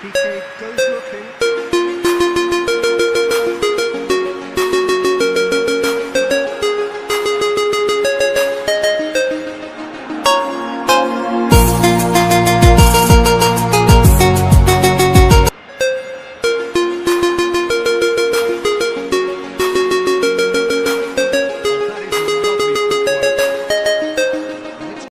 PK goes looking.